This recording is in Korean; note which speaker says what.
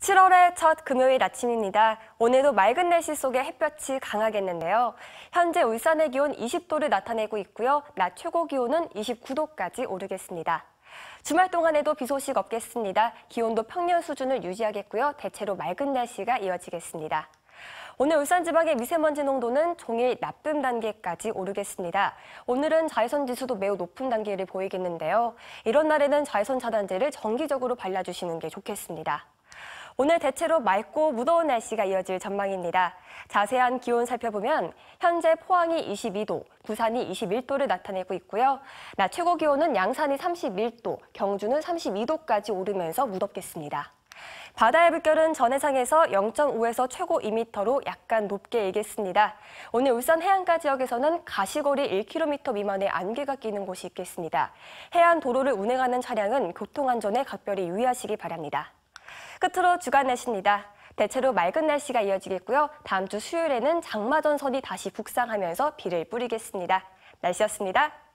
Speaker 1: 7월의 첫 금요일 아침입니다. 오늘도 맑은 날씨 속에 햇볕이 강하겠는데요. 현재 울산의 기온 20도를 나타내고 있고요. 낮 최고 기온은 29도까지 오르겠습니다. 주말 동안에도 비 소식 없겠습니다. 기온도 평년 수준을 유지하겠고요. 대체로 맑은 날씨가 이어지겠습니다. 오늘 울산 지방의 미세먼지 농도는 종일 나쁨 단계까지 오르겠습니다. 오늘은 자외선 지수도 매우 높은 단계를 보이겠는데요. 이런 날에는 자외선 차단제를 정기적으로 발라주시는 게 좋겠습니다. 오늘 대체로 맑고 무더운 날씨가 이어질 전망입니다. 자세한 기온 살펴보면 현재 포항이 22도, 부산이 21도를 나타내고 있고요. 낮 최고 기온은 양산이 31도, 경주는 32도까지 오르면서 무덥겠습니다. 바다의 물결은 전해상에서 0.5에서 최고 2m로 약간 높게 일겠습니다. 오늘 울산 해안가 지역에서는 가시거리 1km 미만의 안개가 끼는 곳이 있겠습니다. 해안 도로를 운행하는 차량은 교통안전에 각별히 유의하시기 바랍니다. 끝으로 주간 날씨입니다. 대체로 맑은 날씨가 이어지겠고요. 다음 주 수요일에는 장마전선이 다시 북상하면서 비를 뿌리겠습니다. 날씨였습니다.